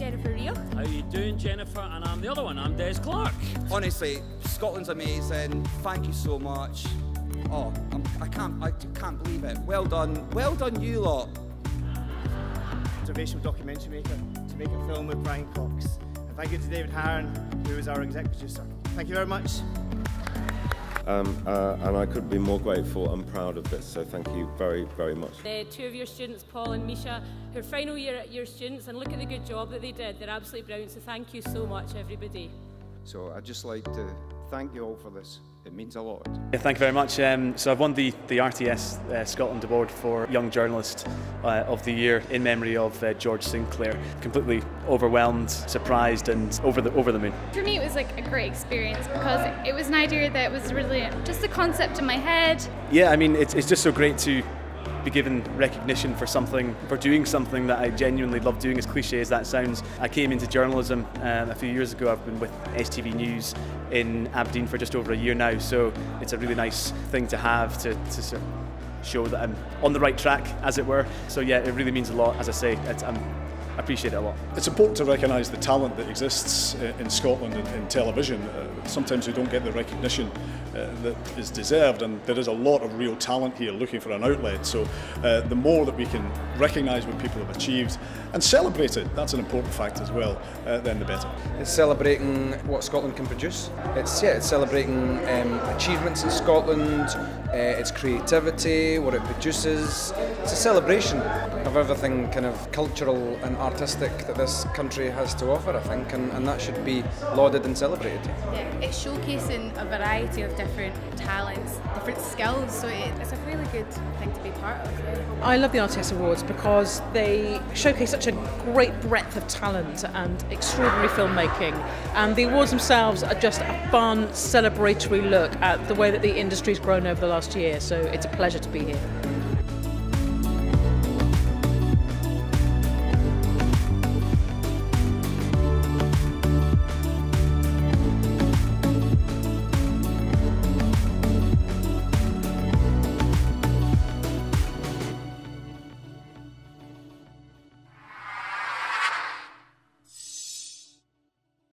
Jennifer, Reoch. How you doing, Jennifer? and I'm the other one. I'm Des Clarke. Honestly, Scotland's amazing. Thank you so much. Oh, I'm, I can't, I can't believe it. Well done, well done, you lot. Observational documentary maker to make a film with Brian Cox. And thank you to David Harron, who is our exec producer. Thank you very much. Um, uh, and I couldn't be more grateful and proud of this, so thank you very, very much. The two of your students, Paul and Misha, who are final year at your students, and look at the good job that they did. They're absolutely brilliant, so thank you so much, everybody. So I'd just like to thank you all for this. It means a lot. Yeah, thank you very much. Um, so I've won the, the RTS uh, Scotland Award for Young Journalist uh, of the Year in memory of uh, George Sinclair. Completely overwhelmed, surprised and over the, over the moon. For me it was like a great experience because it was an idea that was really just a concept in my head. Yeah, I mean it's, it's just so great to be given recognition for something, for doing something that I genuinely love doing, as cliche as that sounds. I came into journalism um, a few years ago. I've been with STV News in Aberdeen for just over a year now, so it's a really nice thing to have to, to sort of show that I'm on the right track, as it were. So yeah, it really means a lot. As I say, I'm appreciate it a lot. It's important to recognise the talent that exists uh, in Scotland in, in television. Uh, sometimes we don't get the recognition uh, that is deserved and there is a lot of real talent here looking for an outlet. So uh, the more that we can recognise what people have achieved and celebrate it, that's an important fact as well, uh, then the better. It's celebrating what Scotland can produce. It's, yeah, it's celebrating um, achievements in Scotland, uh, its creativity, what it produces. It's a celebration of everything kind of cultural and artistic that this country has to offer, I think, and, and that should be lauded and celebrated. Yeah, it's showcasing a variety of different talents, different skills, so it, it's a really good thing to be part of. Yeah. I love the RTS Awards because they showcase such a great breadth of talent and extraordinary filmmaking, and the awards themselves are just a fun, celebratory look at the way that the industry's grown over the last year, so it's a pleasure to be here.